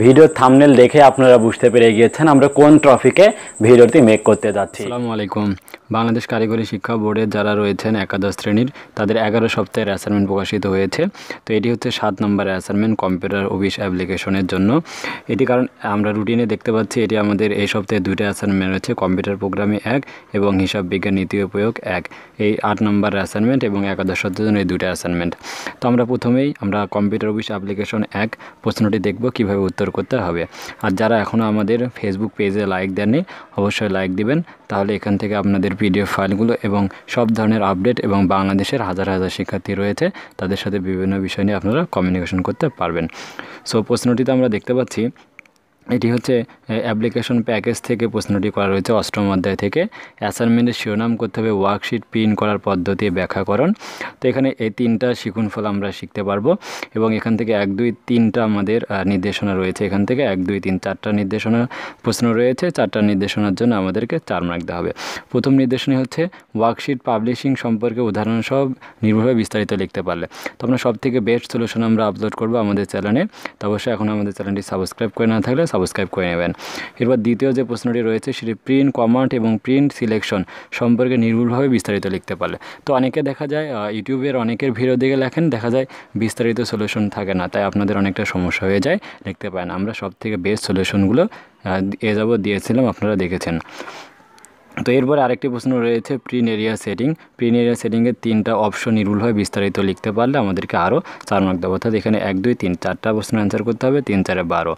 ভিডিওর থামনেল দেখে আপনারা বুঝতে পেরে গিয়েছেন আমরা কোন ট্রফিকে ভিডিওটি মেক করতে যাচ্ছি। আসসালামু আলাইকুম। বাংলাদেশ কারিগরি শিক্ষা বোর্ডে যারা রয়েছেন একাদশ শ্রেণির, তাদের এগারো সপ্তাহের অ্যাসাইনমেন্ট প্রকাশিত হয়েছে। তো এটি হচ্ছে সাত নম্বর অ্যাসাইনমেন্ট কম্পিউটার অফিস অ্যাপ্লিকেশনের জন্য। এটি কারণ আমরা রুটিনে দেখতে পাচ্ছি এটি আমাদের এই সপ্তাহে দুইটা অ্যাসাইনমেন্ট রয়েছে কম্পিউটার প্রোগ্রামে এক এবং হিসাব বিজ্ঞান নীতি উপয়োগ এক। এই আট নম্বর অ্যাসাইনমেন্ট এবং একাদশ সপ্তাহের জন্য এই দুটো অ্যাসাইনমেন্ট তো আমরা প্রথমেই আমরা কম্পিউটার অফিস অ্যাপ্লিকেশন এক প্রশ্নটি দেখব কীভাবে উত্তর করতে হবে। আর যারা এখনও আমাদের ফেসবুক পেজে লাইক দেননি, অবশ্যই লাইক দিবেন। তাহলে এখান থেকে আপনাদের পিডিএফ ফাইলগুলো এবং সব ধরনের আপডেট এবং বাংলাদেশের হাজার হাজার শিক্ষার্থী রয়েছে, তাদের সাথে বিভিন্ন বিষয় নিয়ে আপনারা কমিউনিকেশন করতে পারবেন। সো প্রশ্নটিতে আমরা দেখতে পাচ্ছি এটি হচ্ছে অ্যাপ্লিকেশন প্যাকেজ থেকে প্রশ্নটি করা রয়েছে অষ্টম অধ্যায় থেকে। অ্যাসাইনমেন্টের শিরোনাম করতে হবে ওয়ার্কশিট প্রিন্ট করার পদ্ধতি ব্যাখ্যাকরণ। তো এখানে এই তিনটা শিখুন ফল আমরা শিখতে পারব এবং এখান থেকে এক, দুই, তিনটা আমাদের নির্দেশনা রয়েছে। এখান থেকে এক, দুই, তিন, চারটা নির্দেশনা, প্রশ্ন রয়েছে। চারটা নির্দেশনার জন্য আমাদেরকে চার দেওয়া হবে। প্রথম নির্দেশনী হচ্ছে ওয়ার্কশিট পাবলিশিং সম্পর্কে উদাহরণ সব নির্ভরভাবে বিস্তারিত লিখতে পারলে। তো আমরা সব থেকে বেস্ট সলিউশন আমরা আপলোড করব আমাদের চ্যানেলে তো অবশ্যই এখন আমাদের চ্যানেলটি সাবস্ক্রাইব করে না থাকলে সাবস্ক্রাইব করে নেবেন। এরপর দ্বিতীয় যে প্রশ্নটি রয়েছে, সেটি প্রিন্ট কমান্ড এবং প্রিন্ট সিলেকশন সম্পর্কে নির্ভুলভাবে বিস্তারিত লিখতে পারলে। তো অনেকে দেখা যায় ইউটিউবের অনেকের ভিডিও দিকে লেখেন, দেখা যায় বিস্তারিত সলিউশন থাকে না, তাই আপনাদের অনেকটা সমস্যা হয়ে যায়, লিখতে পারেন। আমরা সব থেকে বেস্ট সলিউশনগুলো এ যাবৎ দিয়েছিলাম, আপনারা দেখেছেন। তো এরপরে আরেকটি প্রশ্ন রয়েছে print area setting print area সেটিংয়ের তিনটা অপশন নির্ভুলভাবে বিস্তারিত লিখতে পারলে আমাদেরকে আরও চার মার্ক দেবো অর্থাৎ এখানে এক, দুই, তিন, চারটা প্রশ্ন অ্যান্সার করতে হবে, তিন, চারে বারো।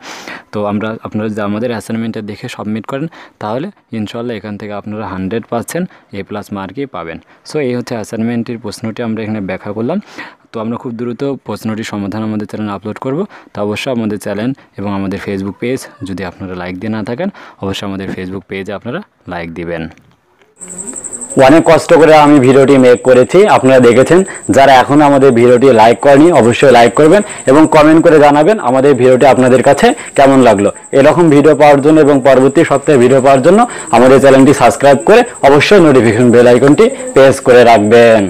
তো আমরা আপনারা যদি আমাদের অ্যাসাইনমেন্টটা দেখে সাবমিট করেন, তাহলে ইনশাল্লাহ এখান থেকে আপনারা হান্ড্রেড পার্সেন্ট এ প্লাস মার্কই পাবেন। সো এই হচ্ছে অ্যাসাইনমেন্টের প্রশ্নটি আমরা এখানে ব্যাখ্যা করলাম। তো আমরা খুব দ্রুত প্রশ্নটির সমাধান আমাদের চ্যানেলে আপলোড করব। তো অবশ্যই আমাদের চ্যানেল এবং আমাদের ফেসবুক পেজ যদি আপনারা লাইক দিয়ে না থাকেন, অবশ্যই আমাদের ফেসবুক পেজে আপনারা লাইক দিবেন। অনেক কষ্ট করে আমি ভিডিওটি মেক করেছি, আপনারা দেখেছেন। যারা এখনও আমাদের ভিডিওটি লাইক করেনি, অবশ্যই লাইক করবেন এবং কমেন্ট করে জানাবেন আমাদের ভিডিওটি আপনাদের কাছে কেমন লাগল। এরকম ভিডিও পাওয়ার জন্য এবং পরবর্তী সপ্তাহে ভিডিও পাওয়ার জন্য আমাদের চ্যানেলটি সাবস্ক্রাইব করে অবশ্যই নোটিফিকেশন বেল আইকনটি প্রেস করে রাখবেন।